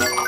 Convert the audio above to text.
you.